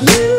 You.